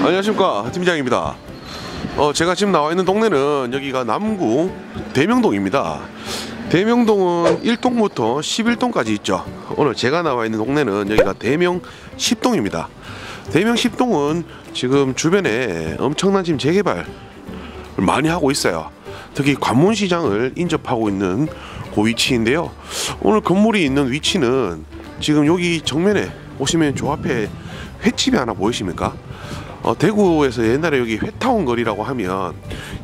안녕하십니까 팀장입니다. 어, 제가 지금 나와 있는 동네는 여기가 남구 대명동입니다. 대명동은 1동부터 11동까지 있죠. 오늘 제가 나와 있는 동네는 여기가 대명 10동입니다. 대명 10동은 지금 주변에 엄청난 지금 재개발 많이 하고 있어요. 특히 관문시장을 인접하고 있는 그 위치인데요. 오늘 건물이 있는 위치는 지금 여기 정면에 보시면 저 앞에 횟집이 하나 보이십니까? 어, 대구에서 옛날에 여기 회타운 거리라고 하면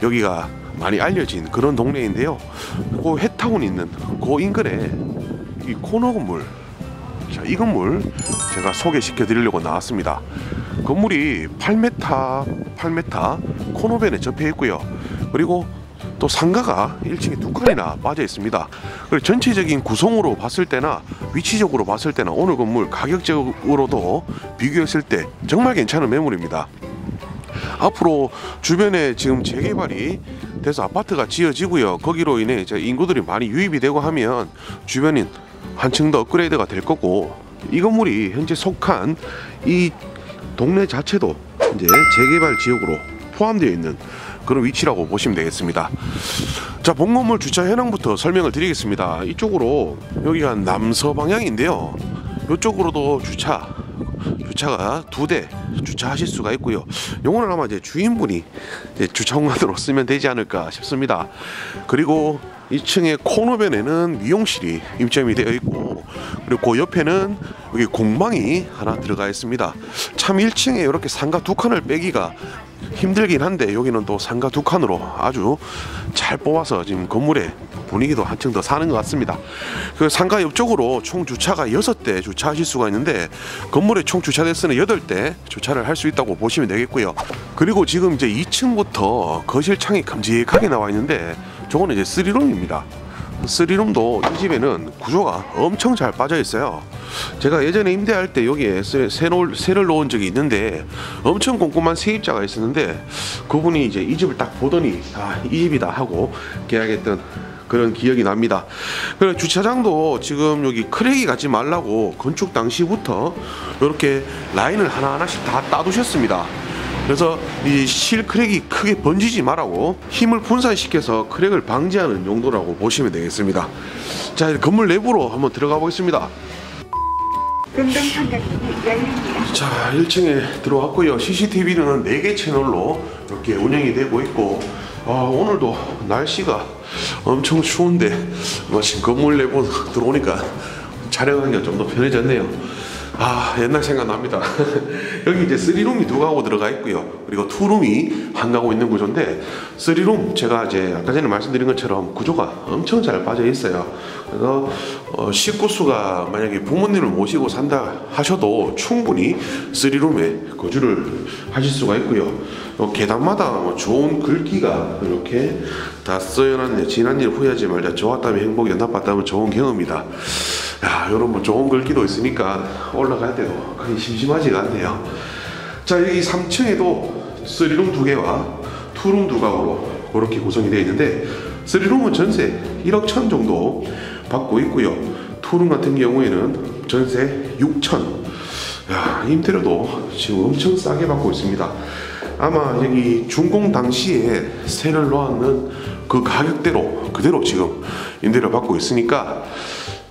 여기가 많이 알려진 그런 동네인데요. 그 회타운 있는 그 인근에 이 코너 건물 자, 이 건물 제가 소개시켜 드리려고 나왔습니다. 건물이 8m, 8m 코너변에 접해 있고요. 그리고 또 상가가 1층에 두 칸이나 빠져 있습니다. 그리고 전체적인 구성으로 봤을 때나 위치적으로 봤을 때나 오늘 건물 가격적으로도 비교했을 때 정말 괜찮은 매물입니다. 앞으로 주변에 지금 재개발이 돼서 아파트가 지어지고요. 거기로 인해 이제 인구들이 많이 유입이 되고 하면 주변인 한층 더 업그레이드가 될 거고 이 건물이 현재 속한 이 동네 자체도 이제 재개발 지역으로 포함되어 있는 그런 위치라고 보시면 되겠습니다. 자, 본 건물 주차 현황부터 설명을 드리겠습니다. 이쪽으로 여기가 남서 방향인데요. 이쪽으로도 주차 주차가 두 대 주차하실 수가 있고요. 요거는 아마 이제 주인분이 이제 주차 공간으로 쓰면 되지 않을까 싶습니다. 그리고 2층의 코너변에는 미용실이 임점이 되어 있고 그리고 그 옆에는 여기 공방이 하나 들어가 있습니다. 참 1층에 이렇게 상가 두 칸을 빼기가 힘들긴 한데 여기는 또 상가 두 칸으로 아주 잘 뽑아서 지금 건물에 분위기도 한층 더 사는 것 같습니다. 그 상가 옆쪽으로 총 주차가 여섯 대 주차하실 수가 있는데 건물에 총 주차 대수는 여덟 대 주차를 할 수 있다고 보시면 되겠고요. 그리고 지금 이제 2층부터 거실 창이 큼직하게 나와 있는데 저거는 이제 3룸입니다. 3룸도 이 집에는 구조가 엄청 잘 빠져 있어요. 제가 예전에 임대할 때 여기에 새를 놓은 적이 있는데 엄청 꼼꼼한 세입자가 있었는데 그분이 이제 이 집을 딱 보더니 아, 이 집이다 하고 계약했던 그런 기억이 납니다. 그래 주차장도 지금 여기 크랙이 가지 말라고 건축 당시부터 이렇게 라인을 하나 하나씩 다 따두셨습니다. 그래서 이 실 크랙이 크게 번지지 말라고 힘을 분산시켜서 크랙을 방지하는 용도라고 보시면 되겠습니다. 자, 건물 내부로 한번 들어가 보겠습니다. 자, 1층에 들어왔고요. CCTV는 4개 채널로 이렇게 운영이 되고 있고 아, 오늘도 날씨가 엄청 추운데 마침 건물 내부 들어오니까 촬영하기가 좀 더 편해졌네요. 아 옛날 생각납니다. 여기 이제 3룸이 두 가구 들어가 있고요. 그리고 2룸이 한 가구 있는 구조인데 3룸 제가 이제 아까 전에 말씀드린 것처럼 구조가 엄청 잘 빠져 있어요. 그래서 어, 식구수가 만약에 부모님을 모시고 산다 하셔도 충분히 3룸에 거주를 하실 수가 있고요. 어, 계단마다 뭐 좋은 글귀가 이렇게 다 써여놨네. 지난 일 후회하지 말자. 좋았다면 행복이 나빴다면 좋은 경험이다. 야, 이런 뭐 좋은 글귀도 있으니까 올라갈 때도 그게 심심하지가 않네요. 자, 여기 3층에도 3룸 두 개와 2룸 두 가구로 그렇게 구성이 되어 있는데 3룸은 전세 1억 천 정도 받고 있고요. 2룸 같은 경우에는 전세 6천. 야, 임대료도 지금 엄청 싸게 받고 있습니다. 아마 여기 준공 당시에 세를 놓았는 그 가격대로 그대로 지금 임대료 받고 있으니까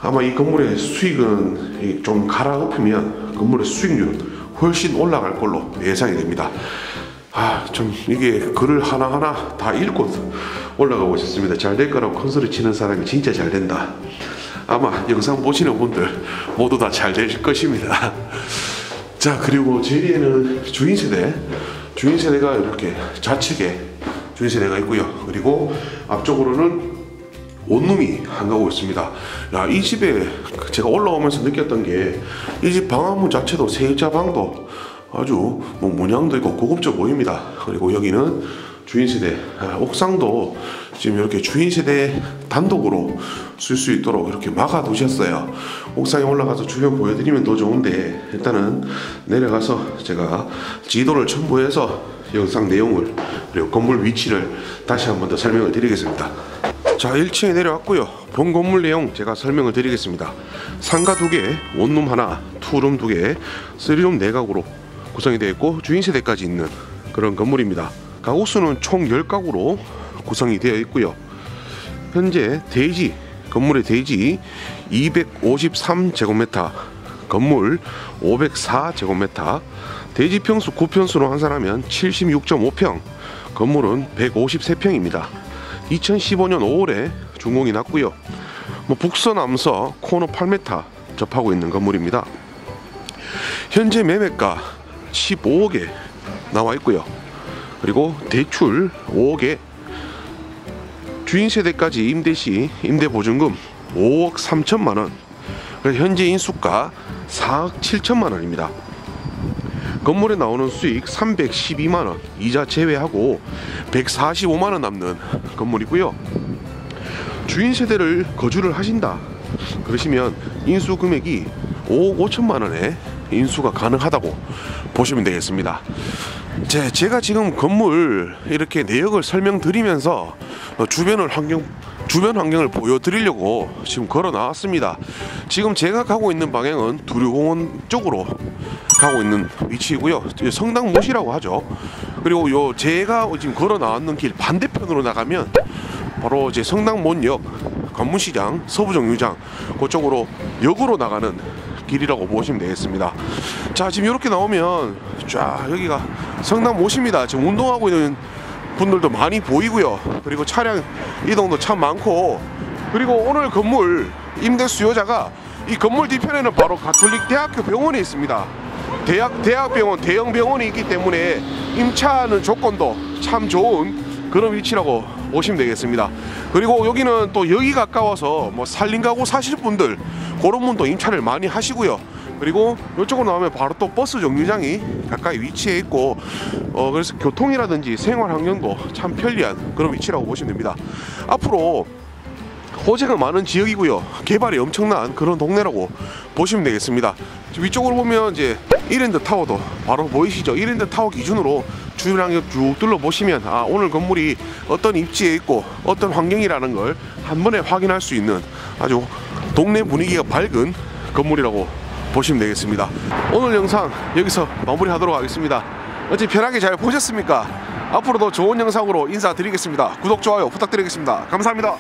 아마 이 건물의 수익은 좀 갈아엎으면 건물의 수익률 훨씬 올라갈 걸로 예상이 됩니다. 아, 좀 이게 글을 하나하나 다 읽고 올라가고 있었습니다. 잘 될 거라고 큰 소리 치는 사람이 진짜 잘 된다. 아마 영상 보시는 분들 모두 다잘될 것입니다. 자, 그리고 제리에는 주인 세대, 주인 세대가 이렇게 좌측에 주인 세대가 있고요. 그리고 앞쪽으로는 원룸이 한 가구 있습니다. 야, 이 집에 제가 올라오면서 느꼈던 게 이 집 방화문 자체도 세입자 방도 아주 뭐 문양도 있고 고급져 보입니다. 그리고 여기는 주인 세대 아, 옥상도 지금 이렇게 주인 세대 단독으로 쓸 수 있도록 이렇게 막아 두셨어요. 옥상에 올라가서 주변 보여드리면 더 좋은데 일단은 내려가서 제가 지도를 첨부해서 영상 내용을 그리고 건물 위치를 다시 한번 더 설명을 드리겠습니다. 자 1층에 내려왔고요 본 건물 내용 제가 설명을 드리겠습니다 상가 두개 원룸 하나 투룸 두개 쓰리룸 네 가구로 구성이 되어 있고 주인 세대까지 있는 그런 건물입니다. 가구 수는 총 10가구로 구성이 되어 있고요. 현재 대지 건물의 대지 253제곱미터 건물 504제곱미터 대지 평수 구평수로 환산하면 76.5평 건물은 153평입니다. 2015년 5월에 준공이 났고요. 뭐 북서 남서 코너 8m 접하고 있는 건물입니다. 현재 매매가 15억에 나와 있고요. 그리고 대출 5억에 주인 세대까지 임대 시 임대 보증금 5억 3천만 원. 현재 인수가 4억 7천만 원입니다. 건물에 나오는 수익 312만 원 이자 제외하고 145만 원 남는 건물이고요. 주인 세대를 거주를 하신다. 그러시면 인수 금액이 5억 5천만 원에 인수가 가능하다고 보시면 되겠습니다. 제, 제가 지금 건물 이렇게 내역을 설명드리면서 어, 주변을 환경 주변 환경을 보여드리려고 지금 걸어 나왔습니다. 지금 제가 가고 있는 방향은 두류공원 쪽으로 가고 있는 위치이고요. 이제 성당 못이라고 하죠. 그리고 요 제가 지금 걸어 나왔는 길 반대편으로 나가면 바로 이제 성당 못역 관문시장 서부정류장 그쪽으로 역으로 나가는 길이라고 보시면 되겠습니다. 자 지금 이렇게 나오면 쫙 여기가 성당못입니다. 지금 운동하고 있는 분들도 많이 보이고요. 그리고 차량 이동도 참 많고 그리고 오늘 건물 임대 수요자가 이 건물 뒤편에는 바로 가톨릭 대학교 병원이 있습니다. 대학 대학병원 대형 병원이 있기 때문에 임차하는 조건도 참 좋은 그런 위치라고 보시면 되겠습니다. 그리고 여기는 또 여기 가까워서 뭐 살림 가구 사실 분들 그런 분도 임차를 많이 하시고요. 그리고 이쪽으로 나오면 바로 또 버스 정류장이 가까이 위치해 있고 어 그래서 교통이라든지 생활 환경도 참 편리한 그런 위치라고 보시면 됩니다. 앞으로 호재가 많은 지역이고요. 개발이 엄청난 그런 동네라고 보시면 되겠습니다. 위쪽으로 보면 이제 이랜드 타워도 바로 보이시죠? 이랜드 타워 기준으로 주변 쭉 둘러보시면 아 오늘 건물이 어떤 입지에 있고 어떤 환경이라는 걸 한 번에 확인할 수 있는 아주 동네 분위기가 밝은 건물이라고 보시면 되겠습니다. 오늘 영상 여기서 마무리하도록 하겠습니다. 어찌 편하게 잘 보셨습니까? 앞으로도 좋은 영상으로 인사드리겠습니다. 구독, 좋아요 부탁드리겠습니다. 감사합니다.